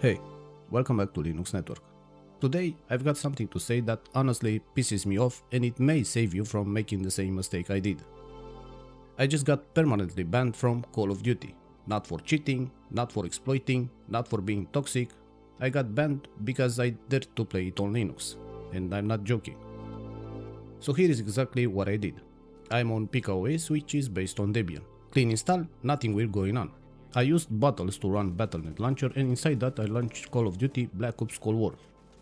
Hey, welcome back to Linux Network. Today I've got something to say that honestly pisses me off and it may save you from making the same mistake I did. I just got permanently banned from Call of Duty. Not for cheating, not for exploiting, not for being toxic. I got banned because I dared to play it on Linux. And I'm not joking. So here is exactly what I did. I'm on PikaOS which is based on Debian. Clean install, nothing weird going on. I used Bottles to run Battle.net launcher and inside that I launched Call of Duty Black Ops Cold War,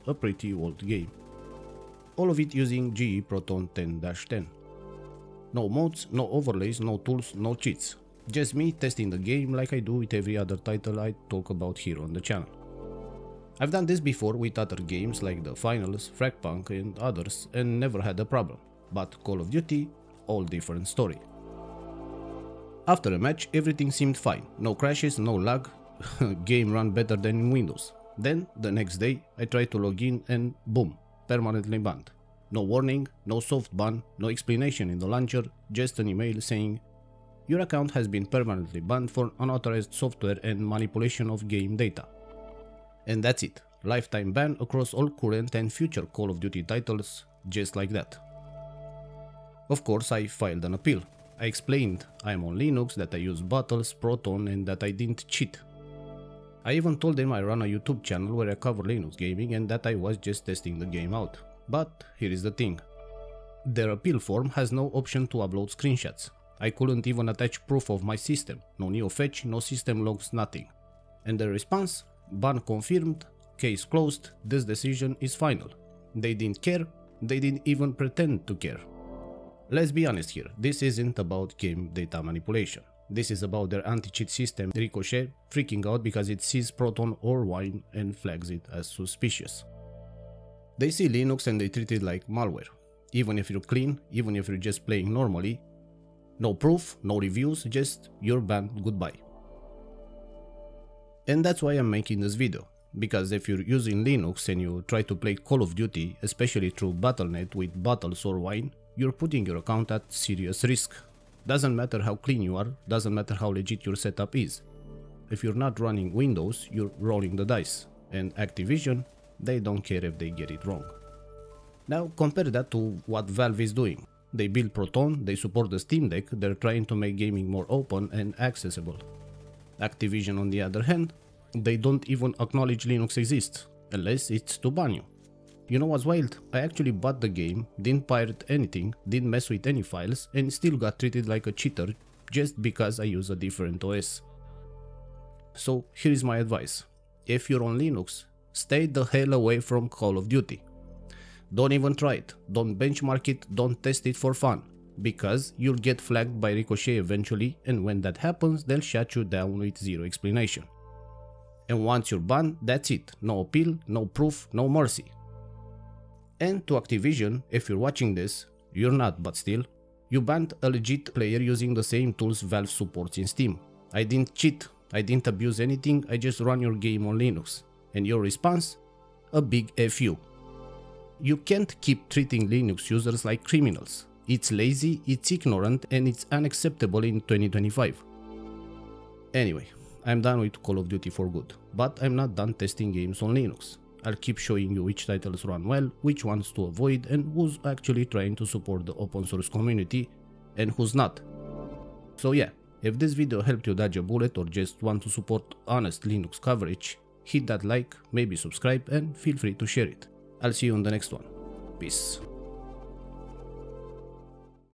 a pretty old game. All of it using GE Proton 10-10. No mods, no overlays, no tools, no cheats. Just me testing the game like I do with every other title I talk about here on the channel. I've done this before with other games like the Finals, Fragpunk and others and never had a problem. But Call of Duty, all different story. After a match, everything seemed fine. No crashes, no lag, game ran better than in Windows. Then, the next day, I tried to log in and boom, permanently banned. No warning, no soft ban, no explanation in the launcher, just an email saying your account has been permanently banned for unauthorized software and manipulation of game data. And that's it, lifetime ban across all current and future Call of Duty titles, just like that. Of course, I filed an appeal, I explained I'm on Linux, that I use Bottles, Proton and that I didn't cheat. I even told them I run a YouTube channel where I cover Linux gaming and that I was just testing the game out. But here is the thing. Their appeal form has no option to upload screenshots. I couldn't even attach proof of my system, no NeoFetch, no system logs, nothing. And the response? Ban confirmed, case closed, this decision is final. They didn't care, they didn't even pretend to care. Let's be honest here, this isn't about game data manipulation. This is about their anti-cheat system Ricochet freaking out because it sees Proton or Wine and flags it as suspicious. They see Linux and they treat it like malware. Even if you're clean, even if you're just playing normally, no proof, no reviews, just you're banned, goodbye. And that's why I'm making this video, because if you're using Linux and you try to play Call of Duty, especially through Battle.net with bottles or wine, you're putting your account at serious risk. Doesn't matter how clean you are, doesn't matter how legit your setup is. If you're not running Windows, you're rolling the dice. And Activision, they don't care if they get it wrong. Now compare that to what Valve is doing. They build Proton, they support the Steam Deck, they're trying to make gaming more open and accessible. Activision on the other hand, they don't even acknowledge Linux exists, unless it's to ban you. You know what's wild? I actually bought the game, didn't pirate anything, didn't mess with any files, and still got treated like a cheater just because I use a different OS. So here is my advice. If you're on Linux, stay the hell away from Call of Duty. Don't even try it, don't benchmark it, don't test it for fun, because you'll get flagged by Ricochet eventually and when that happens they'll shut you down with zero explanation. And once you're banned, that's it, no appeal, no proof, no mercy. And to Activision, if you're watching this, you're not, but still, you banned a legit player using the same tools Valve supports in Steam. I didn't cheat, I didn't abuse anything, I just run your game on Linux. And your response? A big FU. You can't keep treating Linux users like criminals. It's lazy, it's ignorant, and it's unacceptable in 2025. Anyway, I'm done with Call of Duty for good, but I'm not done testing games on Linux. I'll keep showing you which titles run well, which ones to avoid and who's actually trying to support the open source community and who's not. So yeah, if this video helped you dodge a bullet or just want to support honest Linux coverage, hit that like, maybe subscribe and feel free to share it. I'll see you on the next one. Peace.